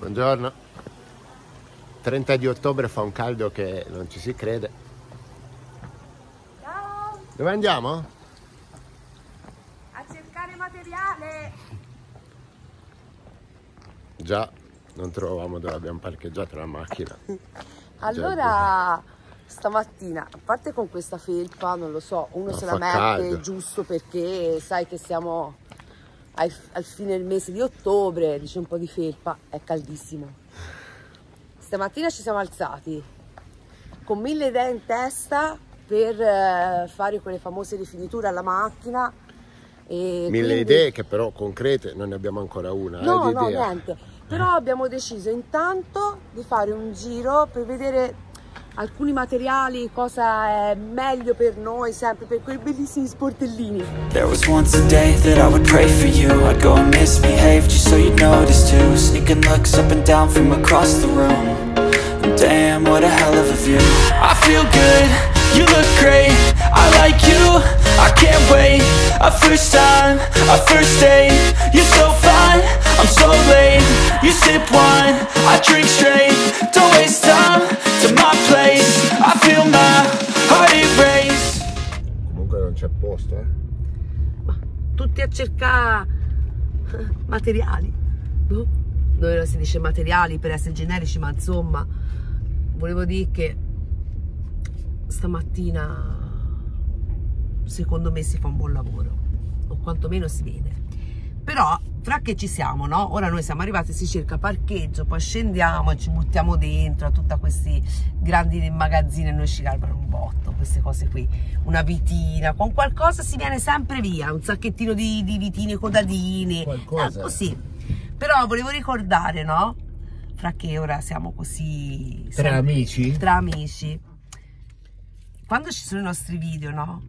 Buongiorno. 30 di ottobre fa un caldo che non ci si crede. Ciao! Dove andiamo? A cercare materiale! Già, non trovavamo dove abbiamo parcheggiato la macchina. Allora, stamattina, a parte con questa felpa, non lo so, uno Ma se la mette caldo. giusto perché sai che siamo al, al fine del mese di ottobre, dice un po' di felpa, è caldissimo. Stamattina ci siamo alzati con mille idee in testa per eh, fare quelle famose rifiniture alla macchina. Mille quindi- idee che però concrete non ne abbiamo ancora una. No, eh, no, idea. niente. Però abbiamo deciso intanto di fare un giro per vedere alcuni materiali, cosa è meglio per noi, sempre per quei bellissimi sportellini. There was once a day that I would pray for you. I'd go and misbehave just so you'd notice too. Sneaking looks up and down from across the room. Damn, what a hell of a view. I feel good, you look great. I like you, I can't wait. A first time, a first date. You're so fine, I'm so late. You sip wine, I drink straight. Don't waste time to my place. I feel my heart erase. Comunque non c'è posto, eh. Tutti a cercare materiali. Boh. Noi non si dice materiali per essere generici, ma insomma, volevo dire che stamattina secondo me si fa un buon lavoro, o quantomeno si vede. Però, fra che ci siamo, no? Ora noi siamo arrivati, si cerca parcheggio, poi scendiamo e ci buttiamo dentro a tutti questi grandi magazzini e noi ci garbano un botto, queste cose qui. Una vitina, con qualcosa si viene sempre via, un sacchettino di, di vitine codadine, Qualcosa. eh, così. Però volevo ricordare, no? Fra che ora siamo così... Tra sempre- amici? Tra amici. Quando ci sono i nostri video, no?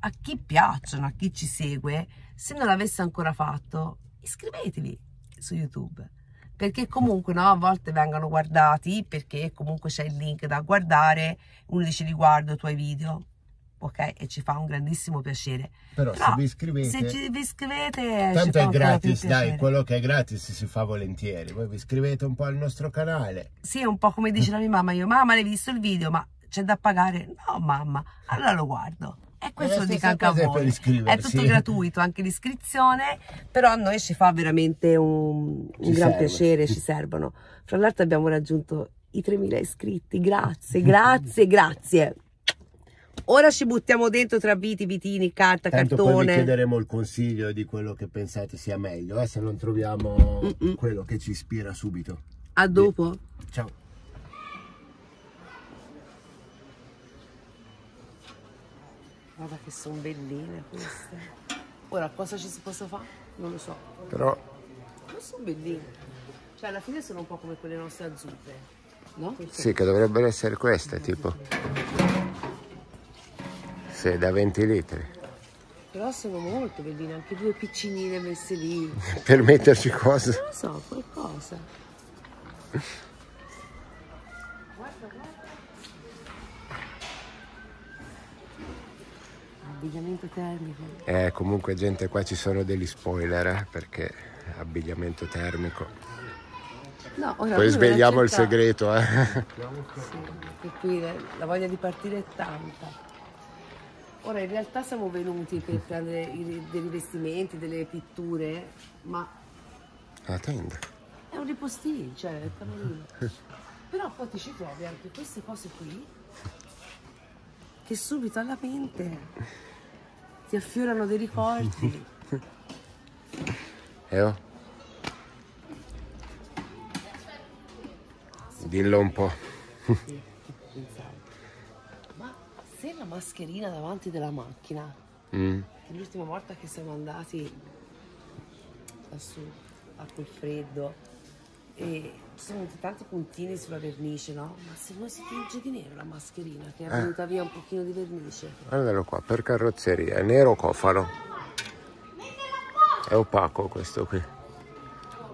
A chi piacciono, a chi ci segue, se non l'avesse ancora fatto, iscrivetevi su YouTube. Perché comunque no, a volte vengono guardati perché comunque c'è il link da guardare, uno dice li guardo i tuoi video, ok? E ci fa un grandissimo piacere. Però, se Però, vi iscrivete... Se ci, vi iscrivete, Tanto è gratis, dai, quello che è gratis si fa volentieri. Voi vi iscrivete un po' al nostro canale. Sì, è un po' come dice la mia mamma, io mamma hai visto il video, ma c'è da pagare? No mamma, allora lo guardo. E questo stessa anche a voi. È tutto gratuito, anche l'iscrizione, però a noi ci fa veramente un, un gran piacere, ci servono. Fra l'altro abbiamo raggiunto i 3.000 iscritti, grazie, grazie, grazie. Ora ci buttiamo dentro tra viti, vitini, carta, Tanto poi vi cartone. chiederemo il consiglio di quello che pensate sia meglio, eh, se non troviamo Mm-mm. quello che ci ispira subito. A dopo. Ciao. Guarda che sono belline queste. Ora cosa ci si possa fare? Non lo so. Però Ma sono belline. Cioè alla fine sono un po' come quelle nostre azzurre. No? sì, che dovrebbero essere queste, tipo. Sì, da 20 litri. Però sono molto belline, anche due piccinine messe lì. Non Per metterci cosa? lo so, qualcosa. Abbigliamento termico. Eh, comunque gente qua ci sono degli spoiler, eh, perché abbigliamento termico. No, ora Poi svegliamo il segreto, eh. Sì, che qui la voglia di partire è tanta. Ora in realtà siamo venuti per prendere i- dei rivestimenti, delle pitture, ma La tenda. è un ripostino, cioè è cavolino. Però poi ti ci trovi anche queste cose qui che subito alla mente ti affiorano dei ricordi. E oh. Dillo un po'. Ma se la mascherina davanti della macchina Mm. l'ultima volta che siamo andati lassù a quel freddo e ci sono venuti tanti puntini sulla vernice, no? Ma se noi si tinge di nero la mascherina che è venuta via un pochino di vernice. Guardalo qua, per carrozzeria, è nero cofano. È opaco questo qui.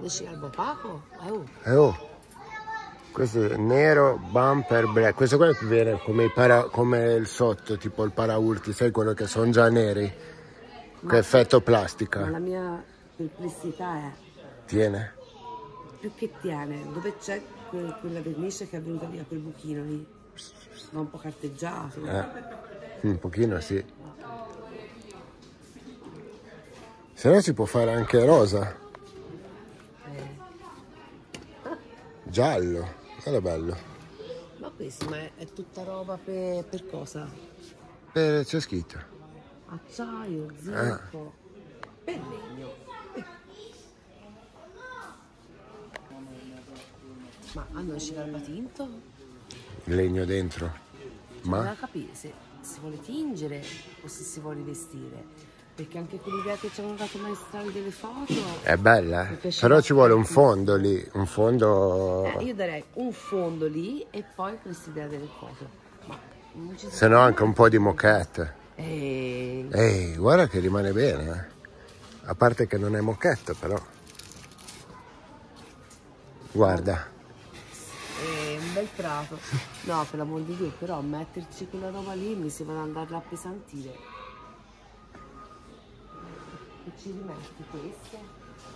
Dici albo opaco? Ah, oh. E oh. Questo è nero, bumper black. Questo qua viene come, para- come il sotto, tipo il paraurti, sai quello che sono già neri? Che effetto Ma plastica. la mia perplessità è Tiene. Più che tiene, dove c'è que- quella vernice che è venuta via quel buchino lì, ma un po' carteggiato. Eh, un pochino sì. Se no si può fare anche rosa, Eh, giallo, guarda bello. Ma questo ma è, è tutta roba per, per cosa? Eh, c'è scritto. Acciaio, zinco, per legno. Ma hanno il garbatinto? Legno dentro. Ma? Da capire se si vuole tingere o se si vuole vestire. Perché anche quell'idea che ci hanno dato maestrali delle foto. È bella, eh? però ci vuole un fondo lì, un fondo... Eh, io darei un fondo lì e poi questa idea delle foto. Ma non ci Se no anche un po' di moquette. Eh, Ehi, guarda che rimane bene, eh. A parte che non è moquette, però. Guarda, bel prato. No, per l'amor di Dio, però metterci quella roba lì mi sembra andarla a appesantire. E ci rimetti queste?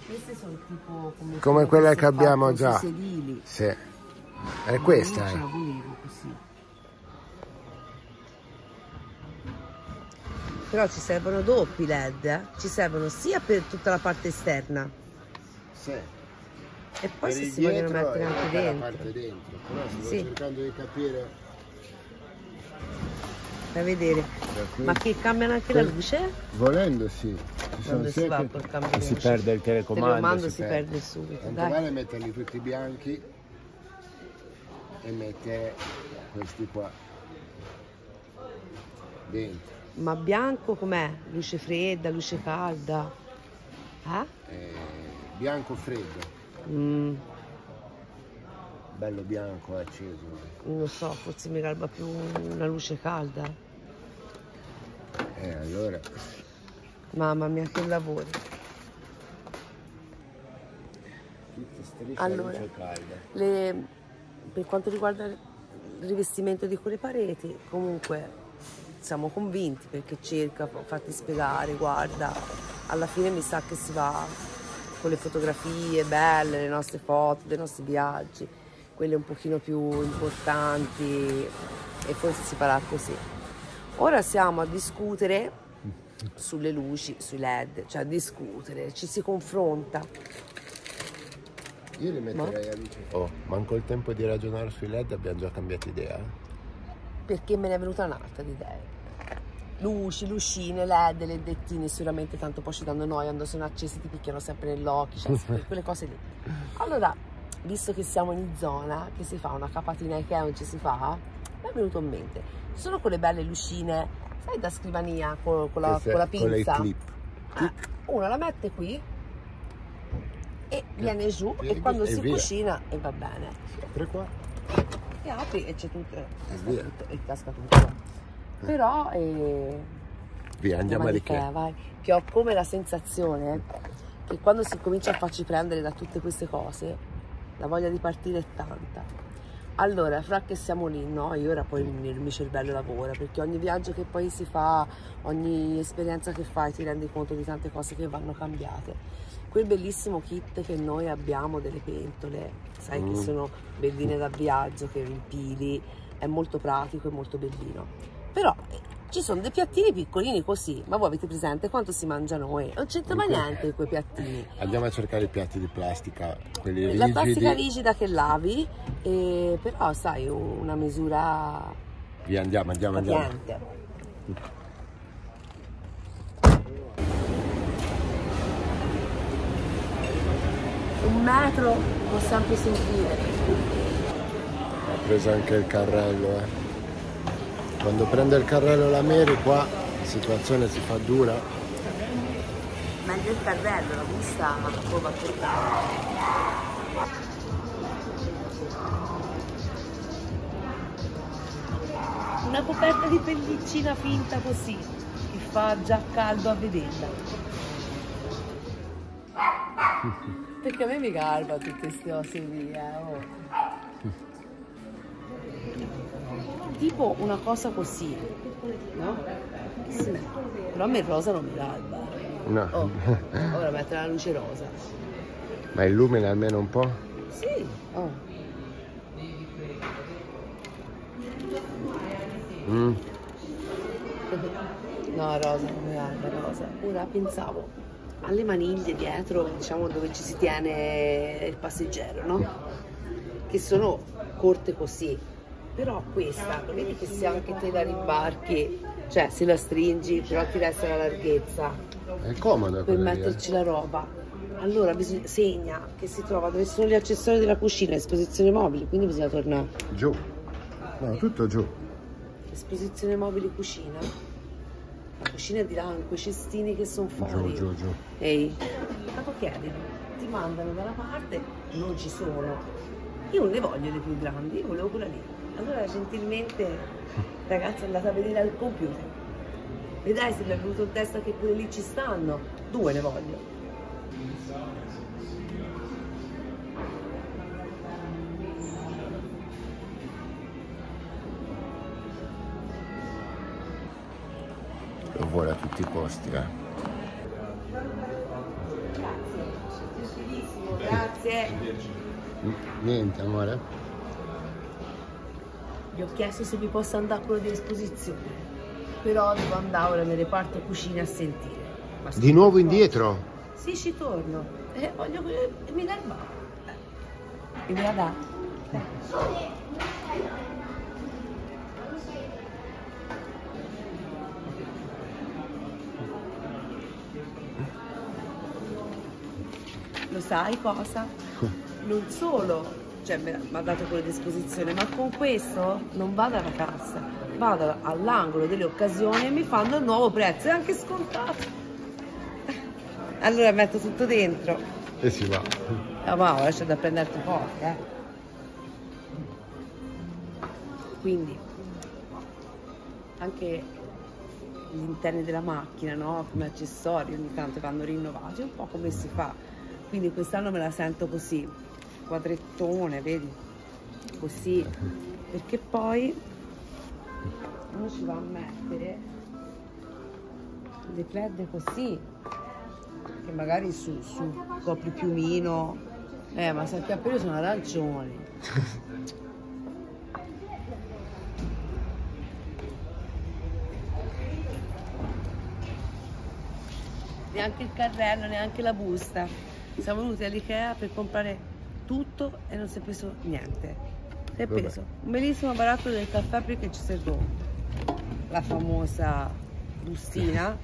Queste sono tipo come, Come quelle che abbiamo già. sedili. sì. È Ma questa, Io eh. la volevo così. Però ci servono doppi LED, eh? ci servono sia per tutta la parte esterna Sì. E poi se si vogliono mettere anche dentro. dentro. Però sto Sì. cercando di capire. Da vedere. da Ma che cambiano anche la luce? Volendo sì. Ci Quando si va col cambio si luce. perde il Il telecomando. telecomando si perde subito, Tanto dai. vale metterli tutti bianchi e mettere questi qua dentro. Ma bianco com'è? Luce fredda, luce calda? Eh? Eh, bianco freddo, Mm, bello bianco acceso. non lo so, forse mi garba più una luce calda. Eh, allora Mamma mia, che lavoro. Allora. luce calda. Le- per quanto riguarda il rivestimento di quelle pareti, comunque siamo convinti perché cerca, fatti spiegare, guarda, alla fine mi sa che si va con le fotografie belle, le nostre foto dei nostri viaggi, quelle un pochino più importanti e forse si farà così. Ora siamo a discutere sulle luci, sui led, cioè a discutere, ci si confronta. Io li metterei a luce. Oh, manco il tempo di ragionare sui LED, abbiamo già cambiato idea. eh. perché me ne è venuta un'altra di idee. Luci, lucine, led, leddettini, sicuramente tanto poi ci danno noia, quando sono accesi ti picchiano sempre nell'occhio, cioè sempre quelle cose lì. Allora, visto che siamo in zona, che si fa una capatina Ikea non ci si fa, mi è venuto in mente. Ci sono quelle belle lucine, sai da scrivania con, con la, con la Con le pinza. clip. Eh, una la mette qui e viene giù e quando si via. cucina e va bene. Si apre qua. E apri e c'è tutto, e e casca tutto. Però eh, Via, andiamo a Ikea. che vai, che ho come la sensazione che quando si comincia a farci prendere da tutte queste cose, la voglia di partire è tanta. Allora, fra che siamo lì, no, io ora poi il mio cervello lavora, perché ogni viaggio che poi si fa, ogni esperienza che fai, ti rendi conto di tante cose che vanno cambiate. Quel bellissimo kit che noi abbiamo delle pentole, sai che Mm. sono belline da viaggio, che impili, è molto pratico e molto bellino. Però eh, ci sono dei piattini piccolini così, ma voi avete presente quanto si mangia noi? Non c'entra mai niente quei piattini. Andiamo a cercare i piatti di plastica, quelli La rigidi. plastica rigida che lavi, eh, però sai, una misura Via, andiamo, andiamo, andiamo. Un metro può sempre servire. Ha preso anche il carrello, eh. Quando prende il carrello la Mary qua la situazione si fa dura. Meglio il carrello, la vista poi va a portare. Una coperta di pellicina finta così, che fa già caldo a vederla. Perché a me mi garba tutte queste cose lì, eh, oh. Tipo una cosa così, no? Sì. Però a me il rosa non mi garba. No. Oh, ora mettere la luce rosa. Ma illumina almeno un po'? Sì, oh. Mm. No, rosa, guarda, rosa. Ora pensavo alle maniglie dietro, diciamo dove ci si tiene il passeggero, no? Che sono corte così. Però questa, lo vedi che se anche te la ribarchi, cioè se la stringi, però ti resta la larghezza È comoda per quella lì, eh. metterci la roba. Allora bisogna, segna che si trova dove sono gli accessori della cucina, esposizione mobili, quindi bisogna tornare. Giù. No, tutto giù. Esposizione mobili cucina. La cucina è di là, in quei cestini che sono Giù, fuori. giù, giù. Ehi, tanto chiedilo, ti mandano dalla parte, non ci sono. Io non ne voglio le più grandi, io volevo quella lì. Allora gentilmente, ragazzi, andate a vedere al computer. Vedrai se mi è venuto in testa che pure lì ci stanno. Due ne voglio. Lo vuole a tutti i posti, eh. Gentilissimo, grazie. Niente, amore. Gli ho chiesto se mi posso andare a quello di esposizione. Però devo andare ora nel reparto cucina a sentire. Ma Di nuovo indietro? Sì, ci torno. Eh, voglio che mi dà il bar. Mi me la dà? Lo sai cosa? Non solo, cioè mi ha dato quello di esposizione, ma con questo non vado alla cassa, vado all'angolo delle occasioni e mi fanno il nuovo prezzo, è anche scontato. Allora metto tutto dentro. E si va. Ah, ma ora c'è da prenderti forte, eh. Quindi, anche gli interni della macchina, no? Come accessori ogni tanto vanno rinnovati, un po' come si fa. Quindi quest'anno me la sento così, quadrettone, vedi? Così. Perché poi uno ci va a mettere le plaid così, che magari su, su copri piumino. Eh, ma se il capello sono arancioni. neanche il carrello, neanche la busta. Siamo venuti all'Ikea per comprare tutto e non si è preso niente. Si è Vabbè. preso un bellissimo barattolo del caffè perché ci serve la famosa bustina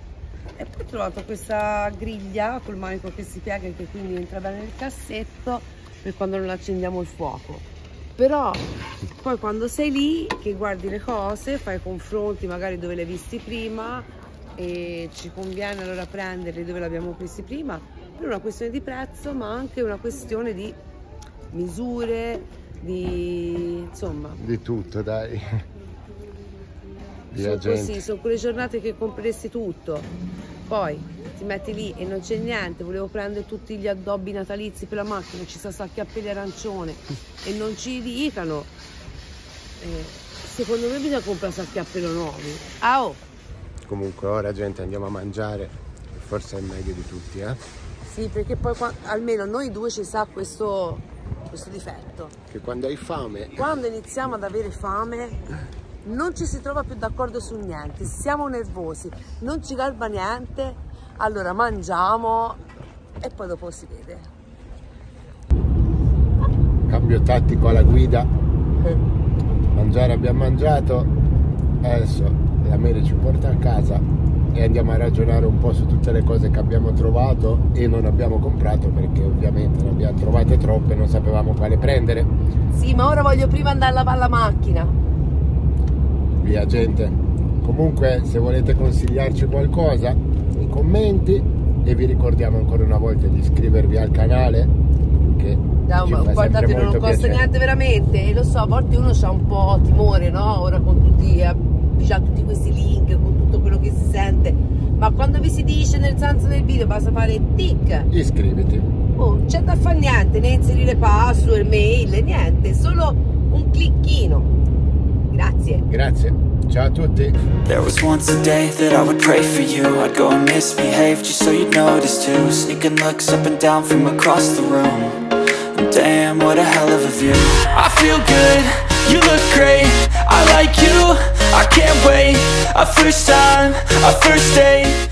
e poi ho trovato questa griglia col manico che si piega e che quindi entra bene nel cassetto per quando non accendiamo il fuoco. Però poi quando sei lì che guardi le cose, fai confronti magari dove le hai visti prima e ci conviene allora prenderli dove l'abbiamo presi prima, per una questione di prezzo ma anche una questione di misure, di insomma Di tutto, dai. Via sono così, sono quelle giornate che compreresti tutto. Poi ti metti lì e non c'è niente, volevo prendere tutti gli addobbi natalizi per la macchina, ci sta sta cappelli arancione e non ci dicano. Eh, secondo me bisogna comprare sta cappello nuovi. Ah oh! Comunque ora gente andiamo a mangiare. Forse è meglio di tutti, eh. Sì, perché poi almeno noi due ci sa questo, questo difetto. Che quando hai fame Quando iniziamo ad avere fame non ci si trova più d'accordo su niente, siamo nervosi, non ci garba niente, allora mangiamo e poi dopo si vede. cambio tattico alla guida. Mangiare abbiamo mangiato. Adesso la Mary ci porta a casa e andiamo a ragionare un po' su tutte le cose che abbiamo trovato e non abbiamo comprato perché ovviamente ne abbiamo trovate troppe e non sapevamo quale prendere. Sì, ma ora voglio prima andare a lavare la macchina. Via gente. Comunque se volete consigliarci qualcosa, nei commenti e vi ricordiamo ancora una volta di iscrivervi al canale che No, ma guardate, non costa piacere. niente veramente. E lo so, a volte uno ha un po' timore, no? Ora con tutti, già tutti questi link, con tutto quello che si sente. Ma quando vi si dice nel senso del video basta fare tic. Iscriviti. Oh, c'è da fare niente, né inserire password, mail, niente, solo un clicchino. Grazie. Grazie. Ciao a tutti. There was once a day that I would pray for you I'd go and misbehave just so you'd notice too Sneaking looks up and down from across the room And Damn, what a hell of a view I feel good, you look great. I like you, I can't wait. A first time, a first date